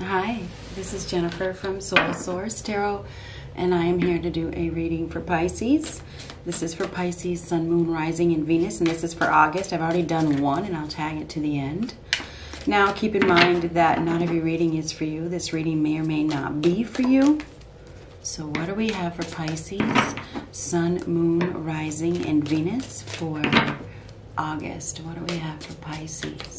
Hi, this is Jennifer from Soul Source Tarot, and I am here to do a reading for Pisces. This is for Pisces, Sun, Moon, Rising, and Venus, and this is for August. I've already done one, and I'll tag it to the end. Now, keep in mind that not every reading is for you. This reading may or may not be for you. So, what do we have for Pisces, Sun, Moon, Rising, and Venus for August? What do we have for Pisces?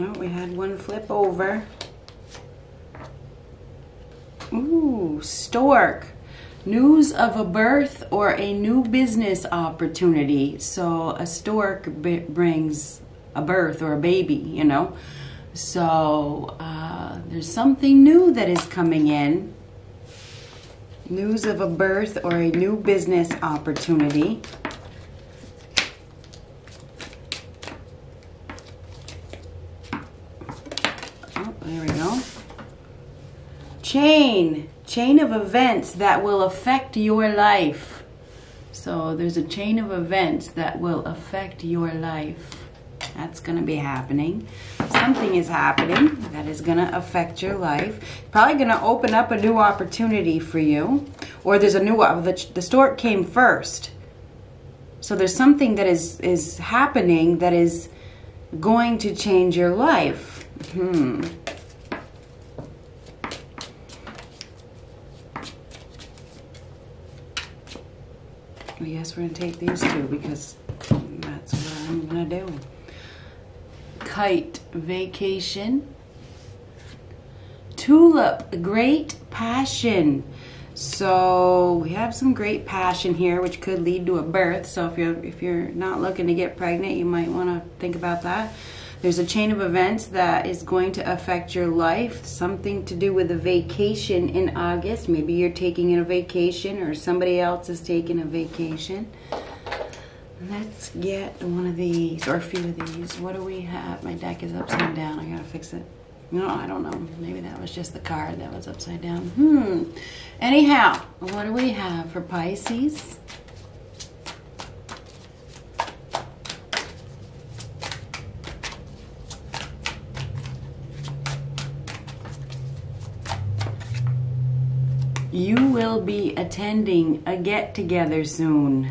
Oh, we had one flip over. Ooh, stork. News of a birth or a new business opportunity. So a stork brings a birth or a baby, you know. So uh, there's something new that is coming in. News of a birth or a new business opportunity. Chain, chain of events that will affect your life. So there's a chain of events that will affect your life. That's going to be happening. Something is happening that is going to affect your life. Probably going to open up a new opportunity for you. Or there's a new the, the stork came first. So there's something that is is happening that is going to change your life. Hmm. I guess we're to take these two because that's what I'm to do. Kite, vacation. Tulip, great passion. So we have some great passion here, which could lead to a birth. So if you're if you're not looking to get pregnant, you might want to think about that. There's a chain of events that is going to affect your life. Something to do with a vacation in August. Maybe you're taking a vacation or somebody else is taking a vacation. Let's get one of these or a few of these. What do we have? My deck is upside down. I gotta fix it. No, I don't know. Maybe that was just the card that was upside down. Hmm. Anyhow, what do we have for Pisces? You will be attending a get together soon.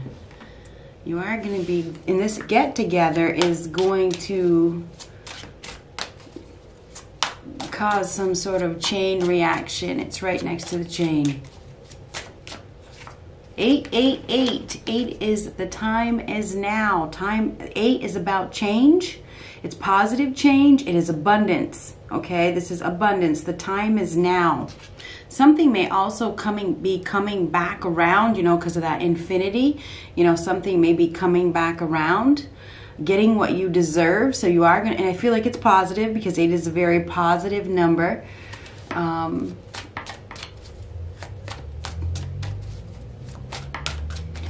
You are going to be, and this get together is going to cause some sort of chain reaction. It's right next to the chain. 888. 8 is the time is now. Time 8 is about change. It's positive change. It is abundance. Okay? This is abundance. The time is now. Something may also coming be coming back around, you know, because of that infinity. You know, something may be coming back around, getting what you deserve. So you are going to, and I feel like it's positive because 8 is a very positive number. Um,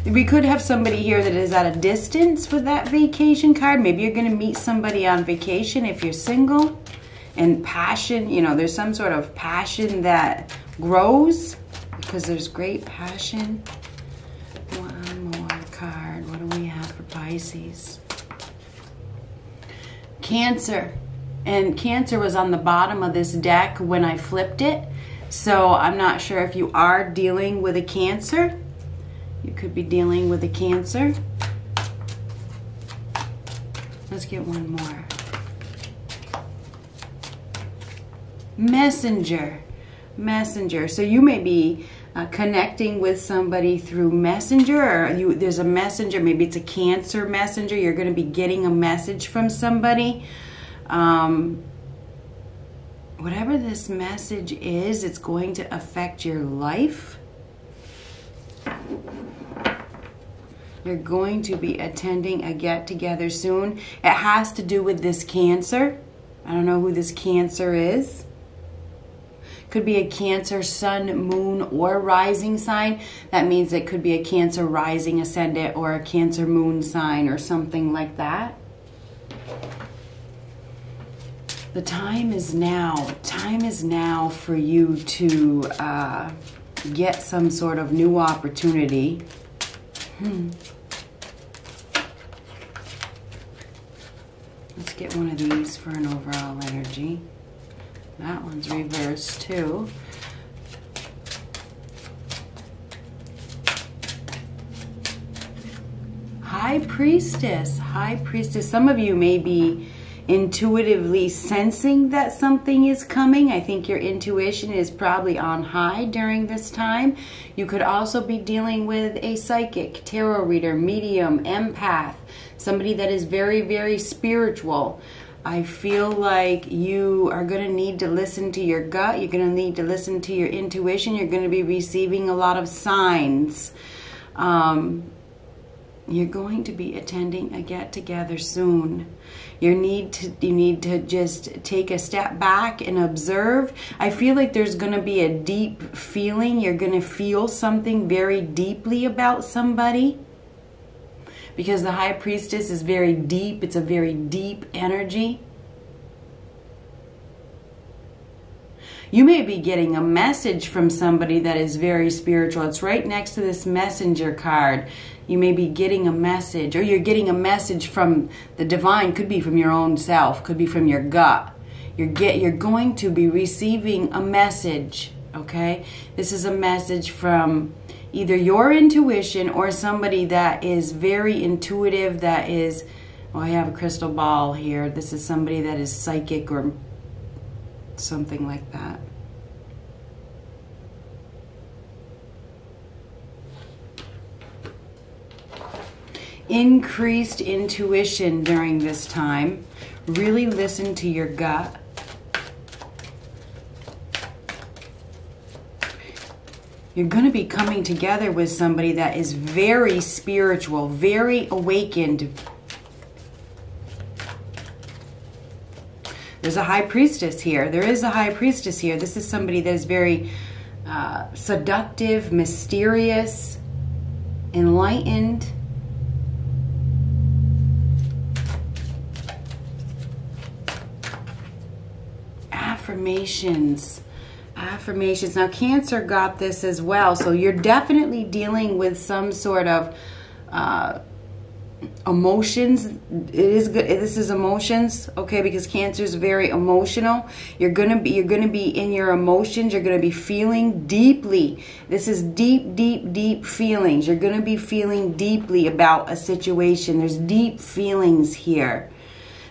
we could have somebody here that is at a distance with that vacation card. Maybe you're going to meet somebody on vacation if you're single. And passion, you know, there's some sort of passion that grows because there's great passion. One more card. What do we have for Pisces? Cancer. And Cancer was on the bottom of this deck when I flipped it. So I'm not sure if you are dealing with a Cancer. You could be dealing with a Cancer. Let's get one more. Messenger messenger. So you may be uh, connecting with somebody through messenger you, there's a messenger, maybe it's a cancer messenger. You're going to be getting a message from somebody. Um, whatever this message is, it's going to affect your life. You're going to be attending a get together soon. It has to do with this cancer. I don't know who this cancer is. Could be a Cancer sun, moon, or rising sign. That means it could be a Cancer rising ascendant or a Cancer moon sign or something like that. The time is now. Time is now for you to uh, get some sort of new opportunity. Hmm. Let's get one of these for an overall energy. That one's reversed too. High Priestess. High Priestess. Some of you may be intuitively sensing that something is coming. I think your intuition is probably on high during this time. You could also be dealing with a psychic, tarot reader, medium, empath, somebody that is very, very spiritual. I feel like you are going to need to listen to your gut. You're going to need to listen to your intuition. You're going to be receiving a lot of signs. Um, you're going to be attending a get together soon. You need to you need to just take a step back and observe. I feel like there's going to be a deep feeling. You're going to feel something very deeply about somebody. Because the high priestess is very deep. It's a very deep energy. You may be getting a message from somebody that is very spiritual. It's right next to this messenger card you may be getting a message or you're getting a message from the divine could be from your own self could be from your gut you're get you're going to be receiving a message okay this is a message from either your intuition or somebody that is very intuitive that is well i have a crystal ball here this is somebody that is psychic or something like that increased intuition during this time. Really listen to your gut. You're going to be coming together with somebody that is very spiritual, very awakened. There's a high priestess here. There is a high priestess here. This is somebody that is very uh, seductive, mysterious, enlightened affirmations. Affirmations. Now, Cancer got this as well. So you're definitely dealing with some sort of uh, emotions. It is good. This is emotions, okay? Because Cancer is very emotional. You're gonna be. You're gonna be in your emotions. You're gonna be feeling deeply. This is deep, deep, deep feelings. You're gonna be feeling deeply about a situation. There's deep feelings here.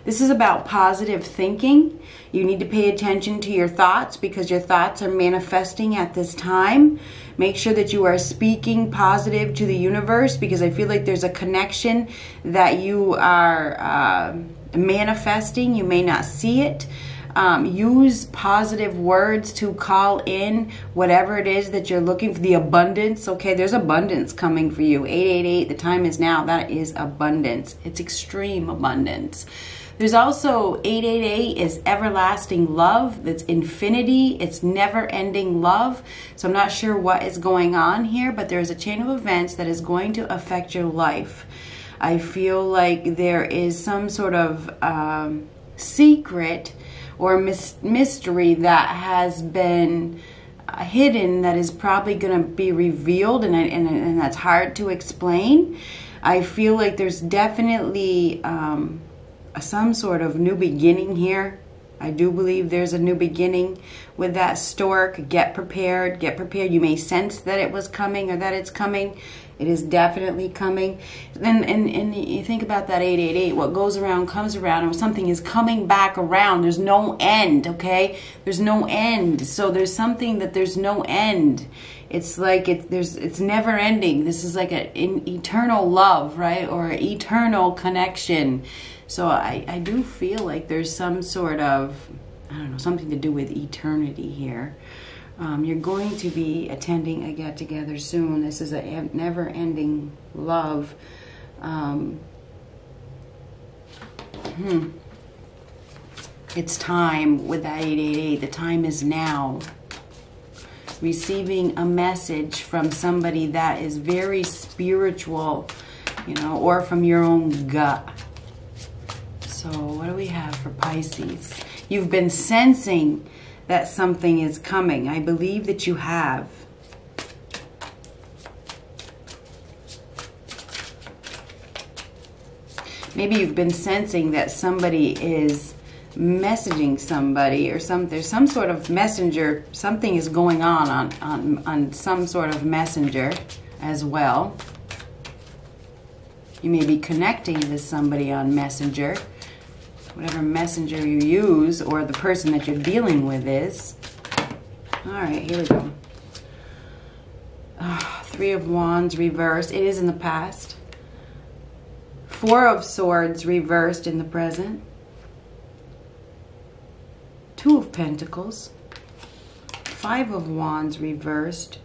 This is about positive thinking. You need to pay attention to your thoughts because your thoughts are manifesting at this time. Make sure that you are speaking positive to the universe because I feel like there's a connection that you are uh, manifesting. You may not see it. Um, use positive words to call in whatever it is that you're looking for the abundance okay there's abundance coming for you 888 the time is now that is abundance it's extreme abundance there's also 888 is everlasting love. That's infinity. It's never ending love. So I'm not sure what is going on here, but there's a chain of events that is going to affect your life. I feel like there is some sort of um, secret or mis- mystery that has been uh, hidden that is probably going to be revealed and, and, and that's hard to explain. I feel like there's definitely um, some sort of new beginning here. I do believe there's a new beginning with that stork. Get prepared, get prepared. You may sense that it was coming or that it's coming. It is definitely coming. And, and, and you think about that 888, what goes around comes around, and something is coming back around. There's no end, okay? There's no end. So there's something that there's no end. It's like it, there's it's never ending. This is like an eternal love, right? Or eternal connection so I, I do feel like there's some sort of, I don't know, something to do with eternity here. Um, you're going to be attending a get together soon. This is a never ending love. Um, hmm. It's time with that 888. The time is now. Receiving a message from somebody that is very spiritual, you know, or from your own gut. So, what do we have for Pisces? You've been sensing that something is coming. I believe that you have. Maybe you've been sensing that somebody is messaging somebody or some there's some sort of messenger something is going on on on, on some sort of messenger as well you may be connecting with somebody on messenger whatever messenger you use or the person that you're dealing with is. All right here we go. Oh, three of wands reversed. It is in the past. Four of swords reversed in the present. Two of Pentacles, Five of Wands reversed,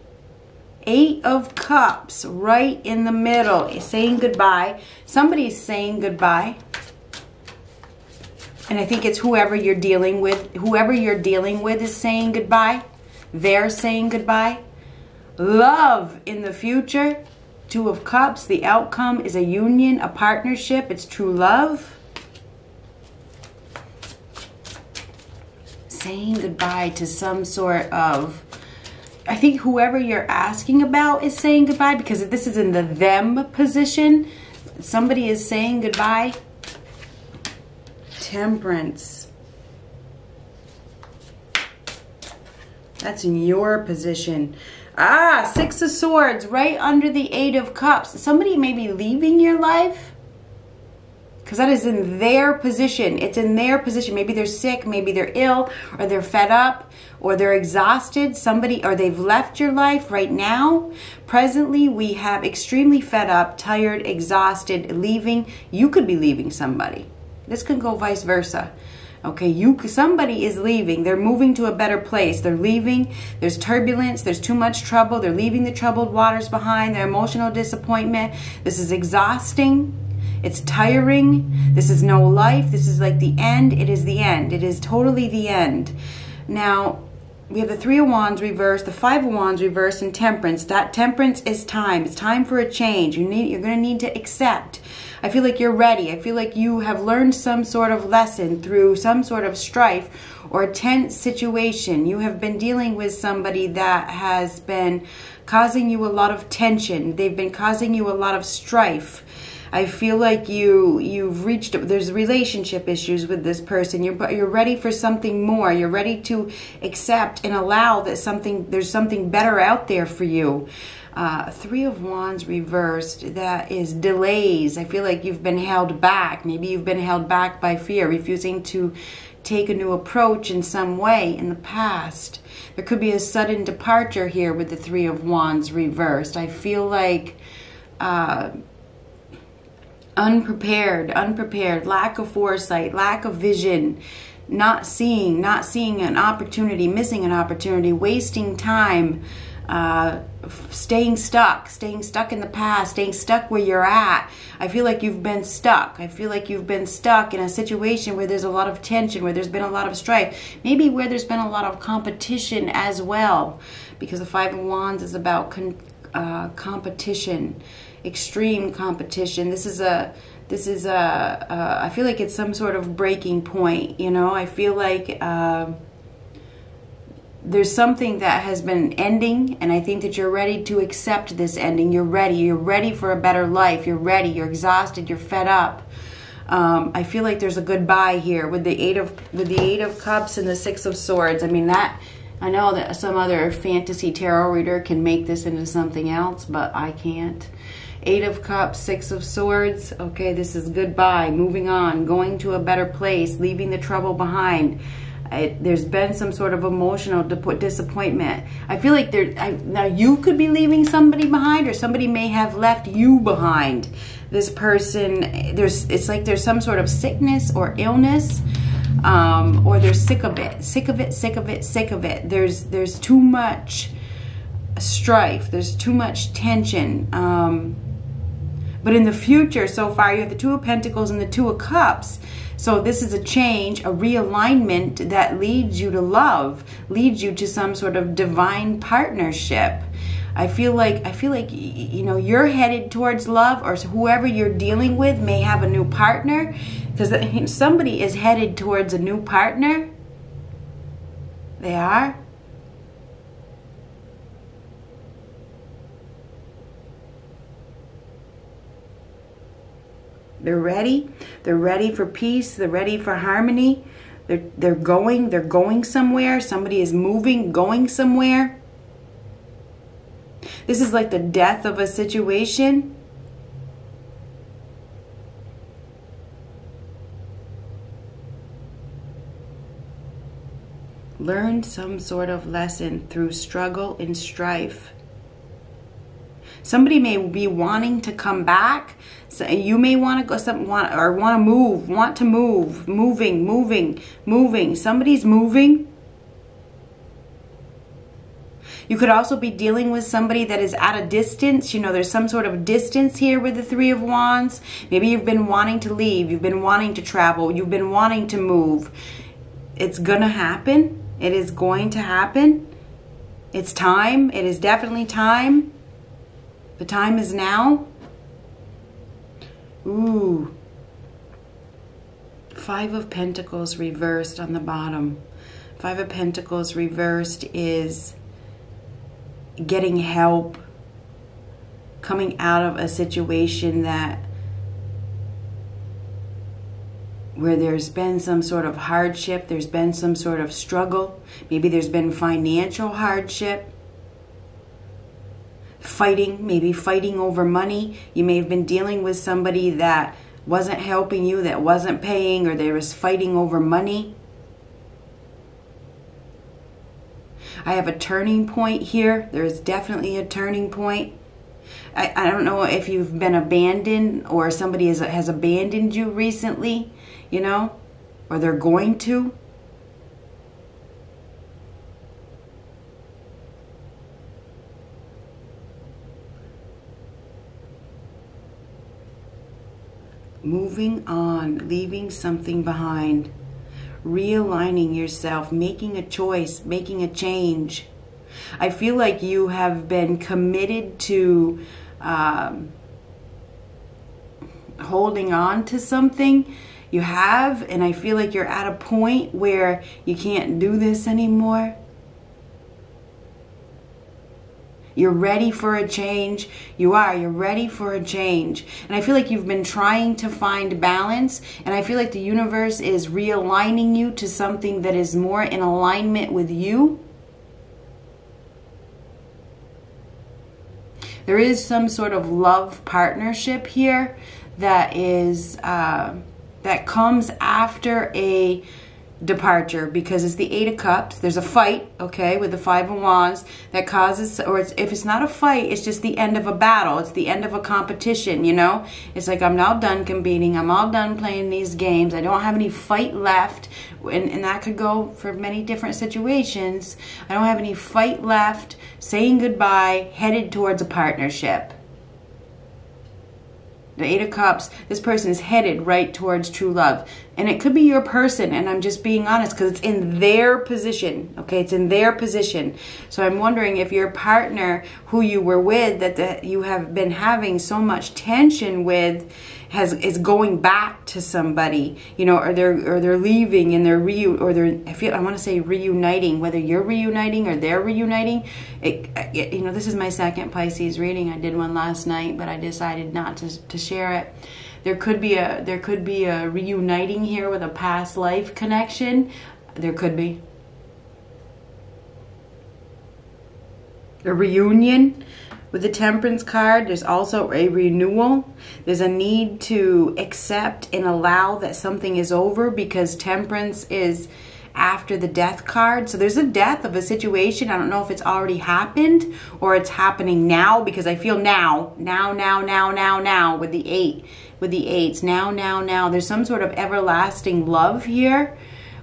Eight of Cups right in the middle, saying goodbye. Somebody's saying goodbye. And I think it's whoever you're dealing with. Whoever you're dealing with is saying goodbye. They're saying goodbye. Love in the future. Two of Cups. The outcome is a union, a partnership. It's true love. saying goodbye to some sort of I think whoever you're asking about is saying goodbye because this is in the them position. Somebody is saying goodbye. Temperance. That's in your position. Ah, Six of Swords right under the Eight of Cups. Somebody may be leaving your life because that is in their position. It's in their position. Maybe they're sick, maybe they're ill, or they're fed up, or they're exhausted. Somebody, or they've left your life right now. Presently, we have extremely fed up, tired, exhausted, leaving. You could be leaving somebody. This could go vice versa. Okay, you somebody is leaving. They're moving to a better place. They're leaving. There's turbulence. There's too much trouble. They're leaving the troubled waters behind. Their emotional disappointment. This is exhausting. It's tiring. This is no life. This is like the end. It is the end. It is totally the end. Now, we have the Three of Wands reversed, the Five of Wands reversed, and Temperance. That Temperance is time. It's time for a change. You need. You're going to need to accept. I feel like you're ready. I feel like you have learned some sort of lesson through some sort of strife or tense situation. You have been dealing with somebody that has been causing you a lot of tension. They've been causing you a lot of strife. I feel like you you've reached there's relationship issues with this person. You're but you're ready for something more. You're ready to accept and allow that something there's something better out there for you. Uh, three of Wands reversed, that is delays. I feel like you've been held back. Maybe you've been held back by fear, refusing to take a new approach in some way in the past. There could be a sudden departure here with the Three of Wands reversed. I feel like uh, unprepared, unprepared, lack of foresight, lack of vision, not seeing, not seeing an opportunity, missing an opportunity, wasting time, uh, staying stuck, staying stuck in the past, staying stuck where you're at. I feel like you've been stuck. I feel like you've been stuck in a situation where there's a lot of tension, where there's been a lot of strife, maybe where there's been a lot of competition as well, because the Five of Wands is about con- uh, competition extreme competition. This is a this is a, a I feel like it's some sort of breaking point. You know, I feel like. Uh, there's something that has been ending and i think that you're ready to accept this ending. You're ready. You're ready for a better life. You're ready. You're exhausted. You're fed up. Um, i feel like there's a goodbye here with the eight of with the eight of cups and the six of swords. I mean that i know that some other fantasy tarot reader can make this into something else but i can't. Eight of Cups, Six of Swords. Okay, this is goodbye, moving on, going to a better place, leaving the trouble behind. There's been some sort of emotional disappointment. I feel like there. I, now you could be leaving somebody behind, or somebody may have left you behind. This person, there's. It's like there's some sort of sickness or illness, um, or they're sick of it, sick of it, sick of it, sick of it. There's there's too much strife. There's too much tension. Um, but in the future, so far, you have the Two of Pentacles and the Two of Cups. So this is a change, a realignment that leads you to love, leads you to some sort of divine partnership. I feel like I feel like you know you're headed towards love, or whoever you're dealing with may have a new partner, because somebody is headed towards a new partner. They are. They're ready. They're ready for peace. They're ready for harmony. They're, they're going. They're going somewhere. Somebody is moving, going somewhere. This is like the death of a situation. Learn some sort of lesson through struggle and strife. Somebody may be wanting to come back. So you may want to go some want or want to move, want to move, moving, moving, moving. Somebody's moving. You could also be dealing with somebody that is at a distance. You know, there's some sort of distance here with the Three of Wands. Maybe you've been wanting to leave. You've been wanting to travel. You've been wanting to move. It's going to happen. It is going to happen. It's time. It is definitely time. The time is now. Ooh. Five of Pentacles reversed on the bottom. Five of Pentacles reversed is getting help, coming out of a situation that where there's been some sort of hardship, there's been some sort of struggle, maybe there's been financial hardship, fighting, maybe fighting over money. You may have been dealing with somebody that wasn't helping you, that wasn't paying, or there was fighting over money. I have a turning point here. There's definitely a turning point. I, I don't know if you've been abandoned or somebody has, has abandoned you recently, you know, or they're going to. Moving on, leaving something behind realigning yourself, making a choice, making a change. I feel like you have been committed to um, holding on to something. You have, and I feel like you're at a point where you can't do this anymore. You're ready for a change. You are. You're ready for a change. And I feel like you've been trying to find balance. And I feel like the universe is realigning you to something that is more in alignment with you. There is some sort of love partnership here that is uh, that comes after a departure because it's the eight of cups. There's a fight okay with the five of wands that causes or it's, if it's not a fight it's just the end of a battle. It's the end of a competition you know? It's like i'm all done competing. I'm all done playing these games. I don't have any fight left. And, and that could go for many different situations. I don't have any fight left. Saying goodbye headed towards a partnership the Eight of Cups, this person is headed right towards true love. And it could be your person, and I'm just being honest because it's in their position. Okay, it's in their position. So I'm wondering if your partner who you were with, that the, you have been having so much tension with, has is going back to somebody, you know, or they're or they're leaving and they're re or they're I feel I want to say reuniting, whether you're reuniting or they're reuniting. It, it, you know, this is my second Pisces reading. I did one last night, but I decided not to to share it. There could be a there could be a reuniting here with a past life connection. There could be. A reunion with the temperance card, there's also a renewal. There's a need to accept and allow that something is over because temperance is after the death card. So there's a death of a situation. I don't know if it's already happened or it's happening now because I feel now, now, now, now, now, now with the eight, with the eights, now, now, now. There's some sort of everlasting love here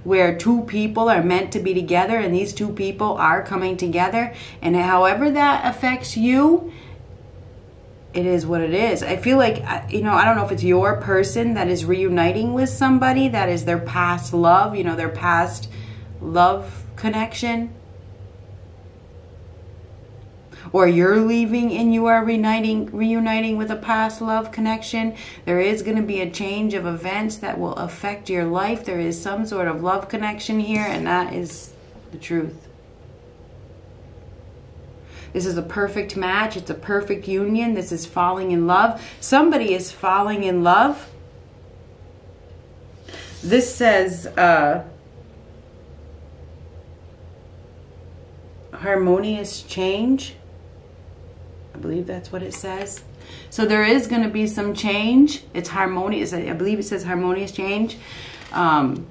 where two people are meant to be together and these two people are coming together. And however that affects you, it is what it is. I feel like, you know, I don't know if it's your person that is reuniting with somebody that is their past love, you know, their past love connection or you're leaving and you are reuniting reuniting with a past love connection there is going to be a change of events that will affect your life. There is some sort of love connection here and that is the truth. This is a perfect match. It's a perfect union. This is falling in love. Somebody is falling in love. This says uh, harmonious change. I believe that's what it says. So there is going to be some change. It's harmonious. I believe it says harmonious change. Um,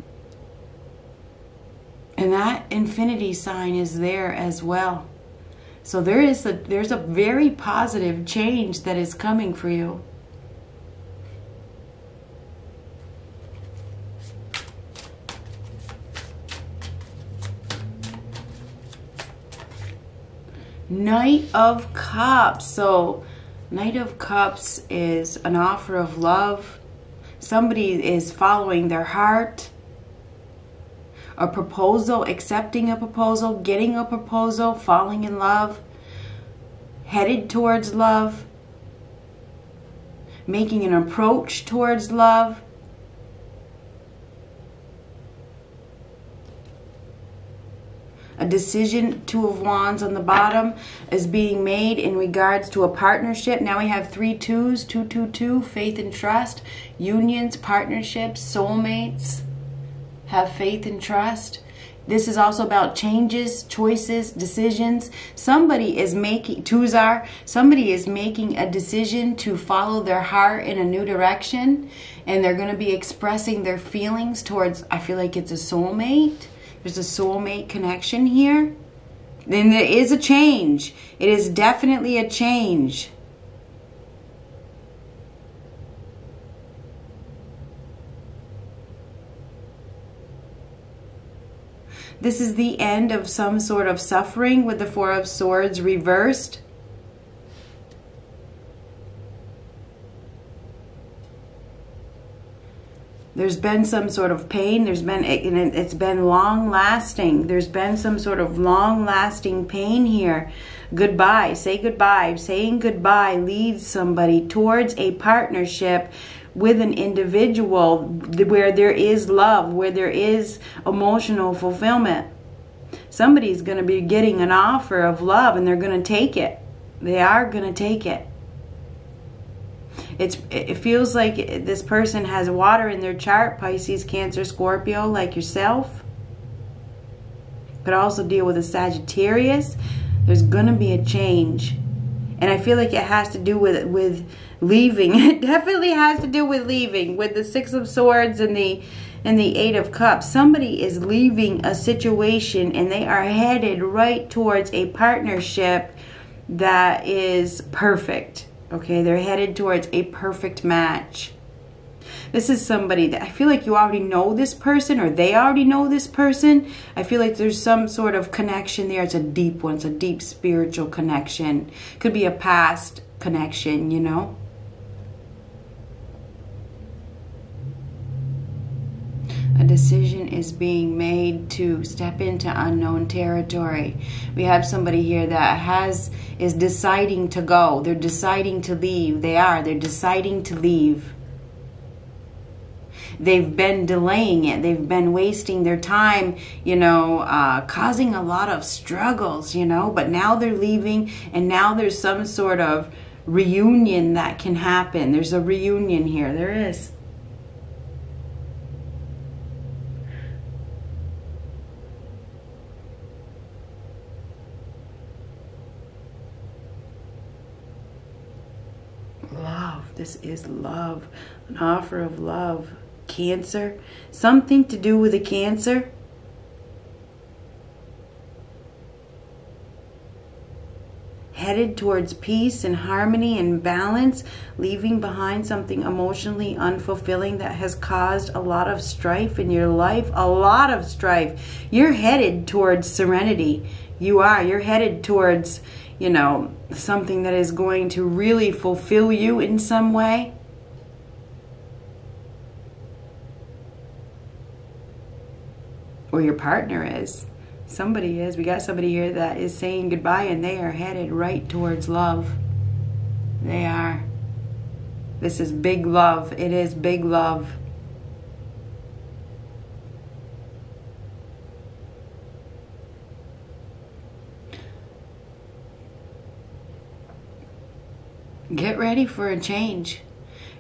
and that infinity sign is there as well. So there is a there's a very positive change that is coming for you. Knight of Cups. So Knight of Cups is an offer of love. Somebody is following their heart a proposal, accepting a proposal, getting a proposal, falling in love, headed towards love, making an approach towards love. Decision, two of wands on the bottom, is being made in regards to a partnership. Now we have three twos, two, two, two, faith and trust, unions, partnerships, soulmates have faith and trust. This is also about changes, choices, decisions. Somebody is making, twos are, somebody is making a decision to follow their heart in a new direction and they're going to be expressing their feelings towards, I feel like it's a soulmate. There's a soulmate connection here. Then there is a change. It is definitely a change. This is the end of some sort of suffering with the Four of Swords reversed. There's been some sort of pain. There's been, and it's been long lasting. There's been some sort of long lasting pain here. Goodbye. Say goodbye. Saying goodbye leads somebody towards a partnership with an individual where there is love, where there is emotional fulfillment. Somebody's going to be getting an offer of love and they're going to take it. They are going to take it. It's it feels like this person has water in their chart, Pisces, Cancer, Scorpio like yourself. Could also deal with a Sagittarius. There's going to be a change. And I feel like it has to do with with leaving. It definitely has to do with leaving. With the Six of Swords and the and the Eight of Cups. Somebody is leaving a situation and they are headed right towards a partnership that is perfect. Okay, they're headed towards a perfect match. This is somebody that I feel like you already know this person or they already know this person. I feel like there's some sort of connection there. It's a deep one, it's a deep spiritual connection. Could be a past connection, you know? A decision is being made to step into unknown territory. We have somebody here that has is deciding to go. They're deciding to leave. They are. They're deciding to leave. They've been delaying it. They've been wasting their time, you know, uh, causing a lot of struggles, you know. But now they're leaving, and now there's some sort of reunion that can happen. There's a reunion here. There is. love. This is love. An offer of love. Cancer. Something to do with a cancer. Headed towards peace and harmony and balance, leaving behind something emotionally unfulfilling that has caused a lot of strife in your life. A lot of strife. You're headed towards serenity. You are. You're headed towards, you know, something that is going to really fulfill you in some way. Or your partner is. Somebody is. We got somebody here that is saying goodbye and they are headed right towards love. They are. This is big love. It is big love. Get ready for a change.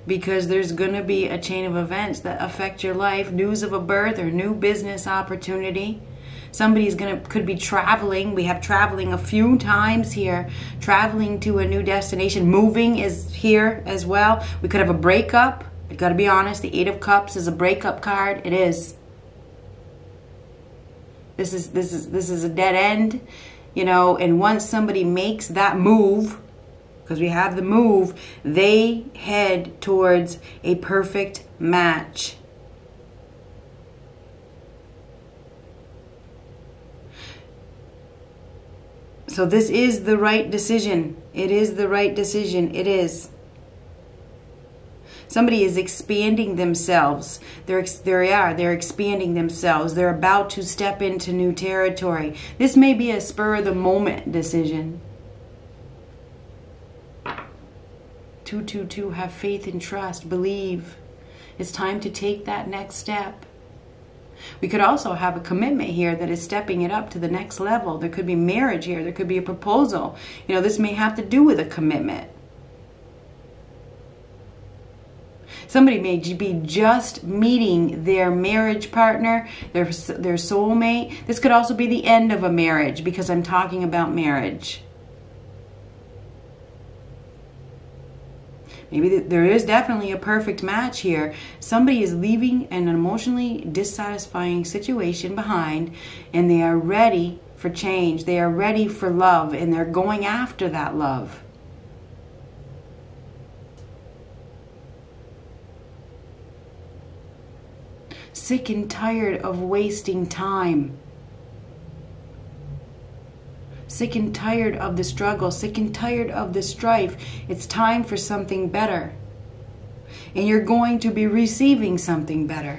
because there's going to be a chain of events that affect your life. News of a birth or new business opportunity. Somebody's gonna could be traveling. We have traveling a few times here. Traveling to a new destination. Moving is here as well. We could have a breakup. I gotta be honest the eight of cups is a breakup card. It is. This is this is this is a dead end you know and once somebody makes that move because we have the move they head towards a perfect match So this is the right decision. It is the right decision. It is. Somebody is expanding themselves. They're they are. They're expanding themselves. They're about to step into new territory. This may be a spur of the moment decision. 222 have faith and trust, believe. It's time to take that next step. We could also have a commitment here that is stepping it up to the next level. There could be marriage here. There could be a proposal. You know, this may have to do with a commitment. Somebody may be just meeting their marriage partner, their their soulmate. This could also be the end of a marriage because I'm talking about marriage. Maybe there is definitely a perfect match here. Somebody is leaving an emotionally dissatisfying situation behind and they are ready for change. They are ready for love and they're going after that love. Sick and tired of wasting time sick and tired of the struggle, sick and tired of the strife. It's time for something better. And you're going to be receiving something better.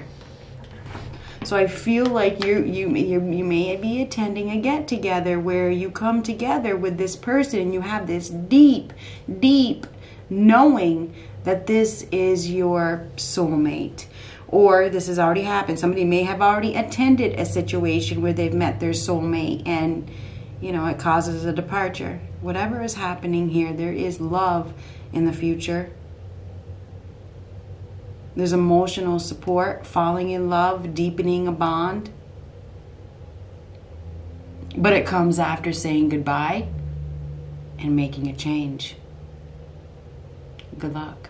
So I feel like you you you, you may be attending a get together where you come together with this person and you have this deep, deep knowing that this is your soulmate or this has already happened. Somebody may have already attended a situation where they've met their soulmate and you know, it causes a departure. Whatever is happening here, there is love in the future. There's emotional support, falling in love, deepening a bond. But it comes after saying goodbye and making a change. Good luck.